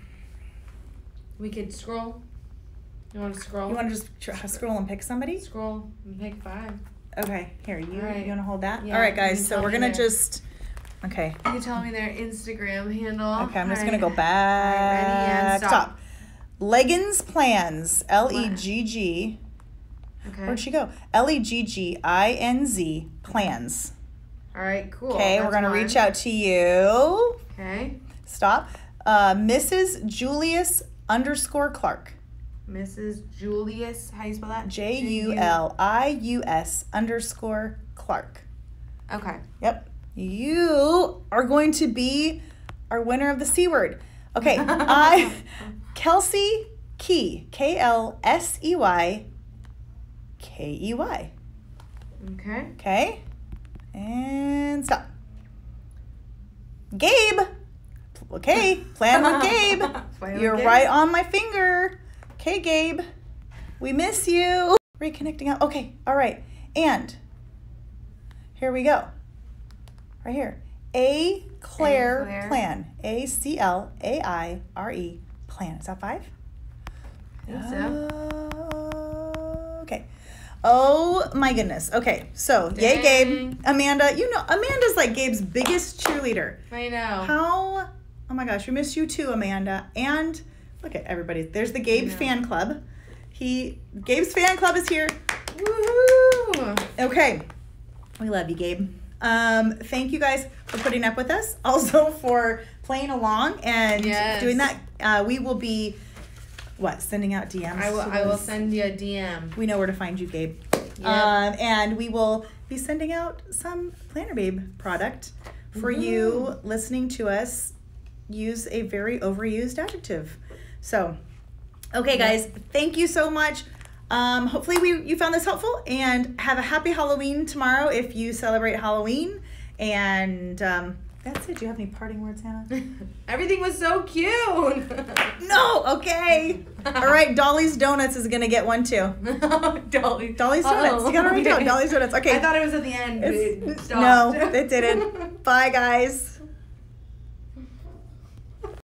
we could scroll. You want to scroll? You want to just tr- scroll and pick somebody? scroll and pick five. Okay, here you. All right. You want to hold that? Yeah, All right, guys. So we're gonna there. just. Okay. You tell me their Instagram handle. Okay, I'm just All gonna go right. back. ready, and stop. Legginz plans. L e g g. Okay. Where'd she go? L e g g i n z plans. All right. Cool. Okay, we're gonna reach out to you. Okay. Stop. Uh, Mrs. Julius underscore Clark. Mrs. Julius. How you spell that? J U L I U S underscore Clark. Okay. Yep. You are going to be our winner of the C word. Okay. I Kelsey Key. K L S E Y K E Y. Okay. Okay. And stop. Gabe. Okay. Plan with Gabe. Plan You're right on my finger. Okay, Gabe. We miss you. Reconnecting out. Okay. All right. And here we go. Right here. A Claire, Claire. plan. A C L A I R E plan. Is that five? so. Okay. Oh my goodness. Okay. So, yay, Gabe. Amanda, you know, Amanda's like Gabe's biggest cheerleader. I know. How? Oh my gosh, we miss you too, Amanda. And look at everybody. There's the Gabe fan club. He Gabe's fan club is here. Woohoo! Okay. We love you, Gabe. Um, thank you guys for putting up with us. Also for playing along and Yes. doing that. Uh, we will be what sending out DMs. I will. I will send you a DM. We know where to find you, Gabe. Yep. Um, and we will be sending out some Planner Babe product for you listening to us use a very overused adjective. So, okay, guys, thank you so much. Um, hopefully, we you found this helpful and have a happy Halloween tomorrow if you celebrate Halloween. And um, that's it. Do you have any parting words, Hannah? Everything was so cute. no. Okay. All right. Dolly's Donuts is gonna get one too. Dolly. Dolly's Donuts. You gotta write it down. Dolly's Donuts. Okay. I thought it was at the end. it no, it didn't. Bye, guys.